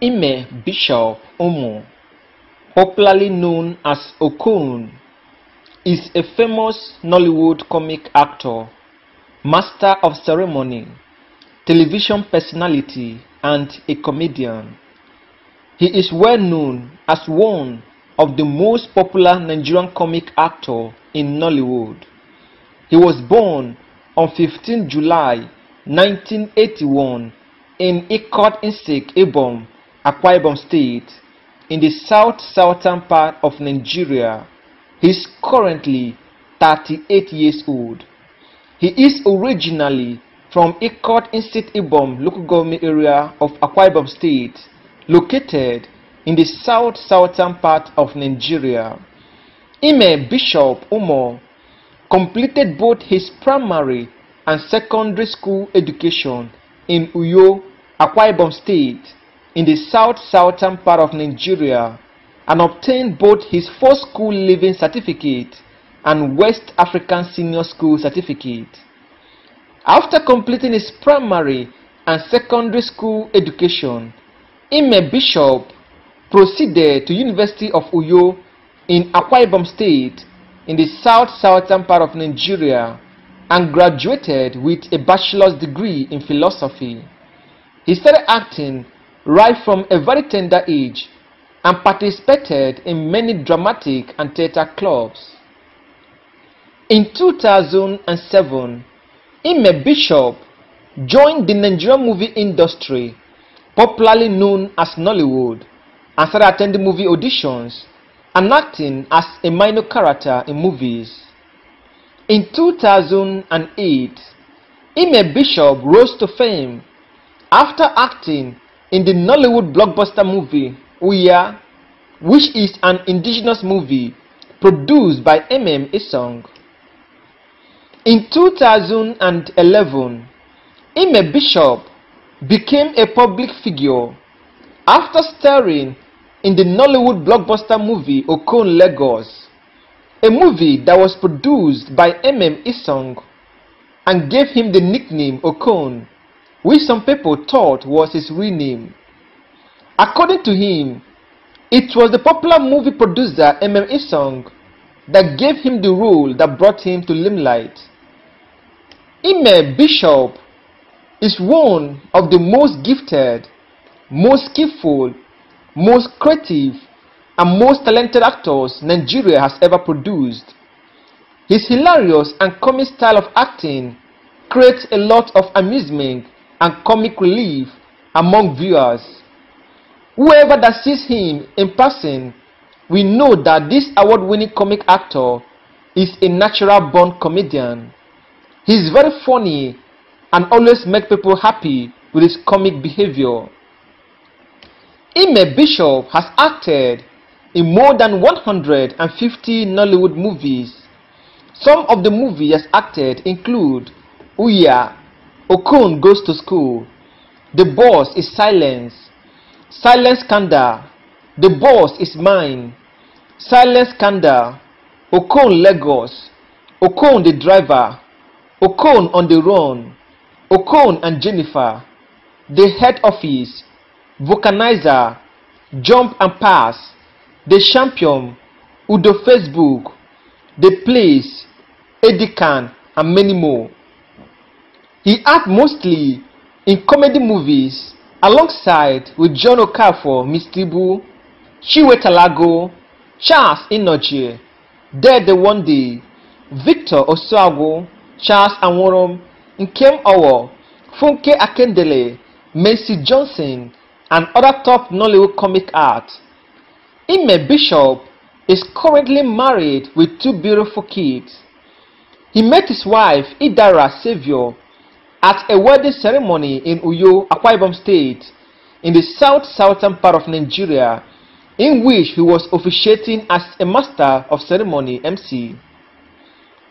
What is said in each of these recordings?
Ime Bishop Umu, popularly known as Okon, is a famous Nollywood comic actor, master of ceremony, television personality, and a comedian. He is well known as one of the most popular Nigerian comic actor in Nollywood. He was born on 15 July 1981 in Ikot Insik Ibom, Akwa Ibom State, in the south-southern part of Nigeria. He is currently 38 years old. He is originally from Ikot Insik Ibom local government area of Akwa Ibom State, located in the south-southern part of Nigeria. Ime eh, Bishop Umo completed both his primary and secondary school education in Uyo, Akwa Ibom State, in the south-southern part of Nigeria, and obtained both his first school leaving certificate and West African Senior School certificate. After completing his primary and secondary school education, Ime Bishop proceeded to University of Uyo in Akwa Ibom State in the south-southern part of Nigeria and graduated with a bachelor's degree in philosophy. He started acting right from a very tender age and participated in many dramatic and theatre clubs. In 2007, Ime Bishop joined the Nigerian movie industry, popularly known as Nollywood, and started attending movie auditions and acting as a minor character in movies. In 2008, Ime Bishop rose to fame after acting in the Nollywood blockbuster movie Uya, which is an indigenous movie produced by MM Isong. In 2011, Ime Bishop became a public figure after starring in the Nollywood blockbuster movie Okon Lagos, a movie that was produced by MM Isong and gave him the nickname Okon, which some people thought was his real name. According to him, it was the popular movie producer MM Isong that gave him the role that brought him to limelight. Ime Bishop is one of the most gifted, most skillful, most creative, and most talented actors Nigeria has ever produced. His hilarious and comic style of acting creates a lot of amusement and comic relief among viewers. Whoever that sees him in person we know that this award-winning comic actor is a natural born comedian. He's very funny and always make people happy with his comic behavior. Ime Bishop has acted in more than 150 Nollywood movies. Some of the movies he has acted include Uya, Okon Goes to School, The Boss is Silence, Silence Kanda, The Boss is Mine, Silence Kanda, Okon Lagos, Okon the Driver, Okon on the Run, Okon and Jennifer, The Head Office, Vulcanizer, Jump and Pass, The Champion, Udo Facebook, The Place, Edikan, and many more. He acted mostly in comedy movies alongside with John Okafor, Mr. Ibu, Chiwetalu Agu, Charles Inojie, Dead the One Day, Victor Osuagwu, Charles Awurum, Nkem Owo, Funke Akindele, Mercy Johnson, and other top Nollywood comic art. Ime Bishop is currently married with two beautiful kids. He met his wife Idara Savior at a wedding ceremony in Uyo, Akwa Ibom State, in the south-southern part of Nigeria, in which he was officiating as a master of ceremony MC.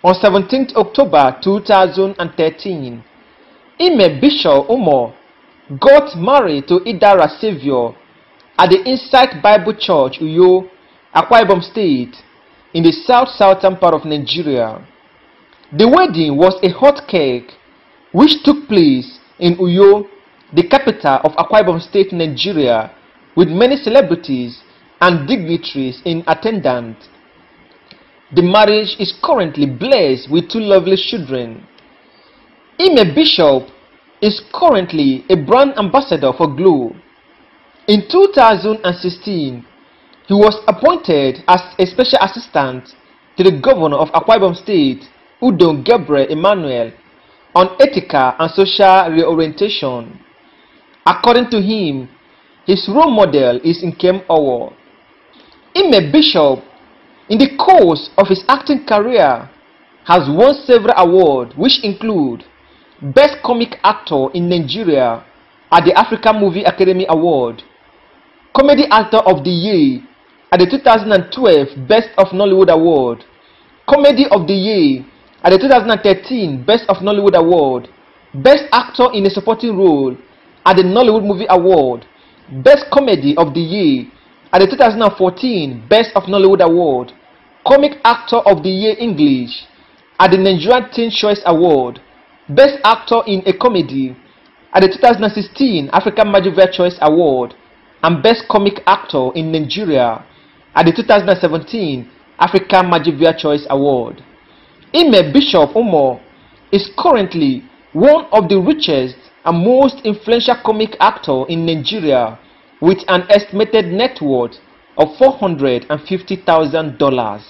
On 17th October 2013, Ime Bishop Umo got married to Idara Savior at the Insight Bible Church, Uyo, Akwa Ibom State, in the south-southern part of Nigeria. The wedding was a hot cake which took place in Uyo, the capital of Akwa Ibom State, Nigeria, with many celebrities and dignitaries in attendance. The marriage is currently blessed with two lovely children. Ime Bishop is currently a brand ambassador for Glo. In 2016, he was appointed as a special assistant to the governor of Akwa Ibom State, Udom Gabriel Emmanuel, on ethical and social reorientation. According to him, his role model is Nkem Owo. Ime Bishop, in the course of his acting career, has won several awards which include Best Comic Actor in Nigeria at the African Movie Academy Award, Comedy Actor of the Year at the 2012 Best of Nollywood Award, Comedy of the Year at the 2013 Best of Nollywood Award, Best Actor in a Supporting Role at the Nollywood Movie Award, Best Comedy of the Year at the 2014 Best of Nollywood Award, Comic Actor of the Year English at the Nigerian Teen Choice Award, Best Actor in a Comedy at the 2016 African Major Choice Award, and Best Comic Actor in Nigeria at the 2017 African Majivia Choice Award. Ime Bishop Umo is currently one of the richest and most influential comic actor in Nigeria with an estimated net worth of $450,000.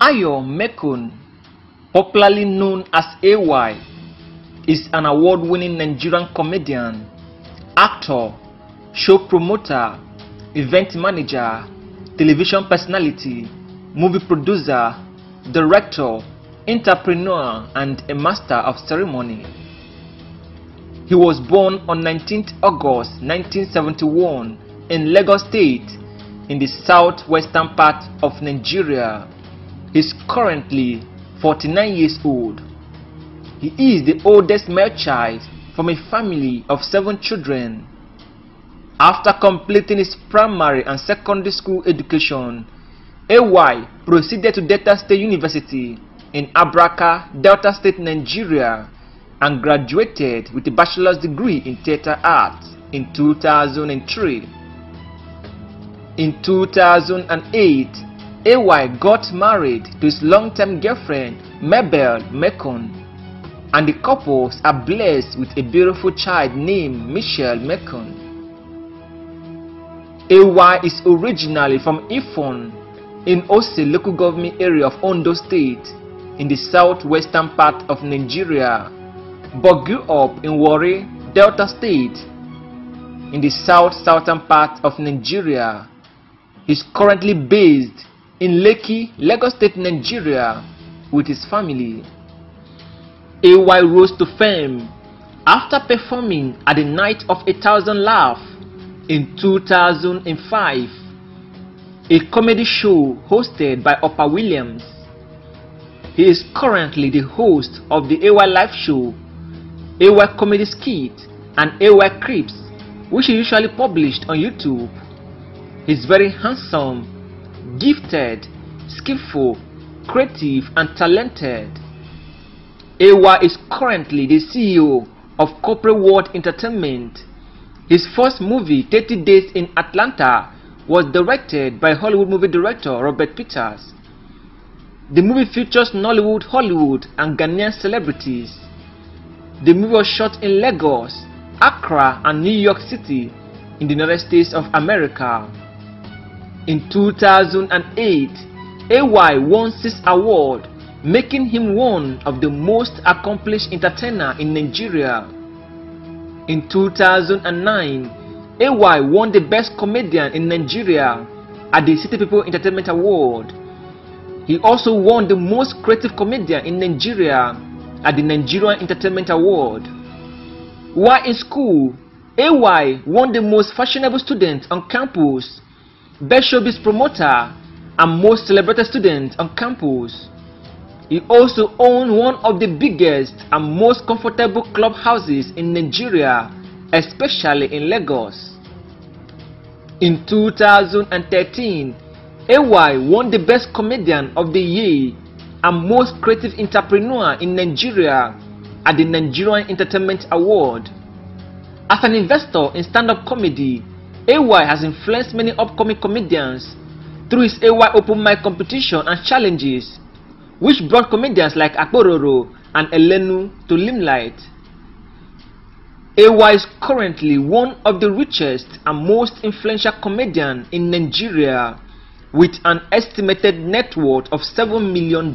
Ayo Makun, popularly known as AY, is an award-winning Nigerian comedian, actor, show promoter, event manager, television personality, movie producer, director, entrepreneur, and a master of ceremony. He was born on 19th August 1971 in Lagos State in the southwestern part of Nigeria. He is currently 49 years old. He is the oldest male child from a family of seven children. After completing his primary and secondary school education, AY proceeded to Delta State University in Abraka, Delta State, Nigeria and graduated with a bachelor's degree in theater arts in 2003. In 2008, AY got married to his long-term girlfriend Mabel Makun and the couples are blessed with a beautiful child named Michelle Makun. AY is originally from Ifon in Ose local government area of Ondo State in the southwestern part of Nigeria but grew up in Warri, Delta State in the south-southern part of Nigeria. He is currently based in Lekki, Lagos State, Nigeria with his family. AY rose to fame after performing at the Night of a Thousand Laughs in 2005, a comedy show hosted by Opa Williams. He is currently the host of the AY Live Show, AY Comedy Skit, and AY Crips, which he usually published on YouTube. He is very handsome, gifted, skillful, creative, and talented. AY is currently the CEO of Corporate World Entertainment. His first movie, 30 Days in Atlanta, was directed by Hollywood movie director Robert Peters. The movie features Nollywood, Hollywood, and Ghanaian celebrities. The movie was shot in Lagos, Accra, and New York City in the United States of America. In 2008, AY won six awards, making him one of the most accomplished entertainer in Nigeria. In 2009, AY won the Best Comedian in Nigeria at the City People Entertainment Award. He also won the Most Creative Comedian in Nigeria at the Nigerian Entertainment Award. While in school, AY won the Most Fashionable Student on Campus, Best Showbiz Promoter, and Most Celebrated Student on Campus. He also owned one of the biggest and most comfortable clubhouses in Nigeria, especially in Lagos. In 2013, AY won the Best Comedian of the Year and Most Creative Entrepreneur in Nigeria at the Nigerian Entertainment Award. As an investor in stand-up comedy, AY has influenced many upcoming comedians through his AY open mic competition and challenges, which brought comedians like Akpororo and Elenu to limelight. AY is currently one of the richest and most influential comedian in Nigeria with an estimated net worth of $7 million.